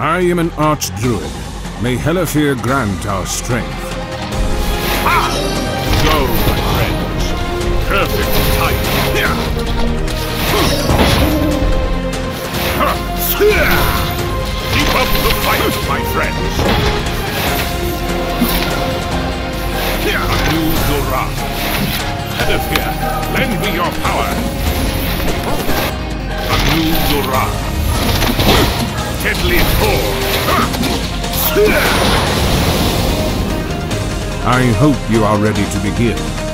I am an archdruid. May Helafir grant our strength. Go, my friends. Perfect timing. Keep up the fight, my friends. Anu Zora. Helafir, lend me your power. Anu Zora. Deadly. I hope you are ready to begin.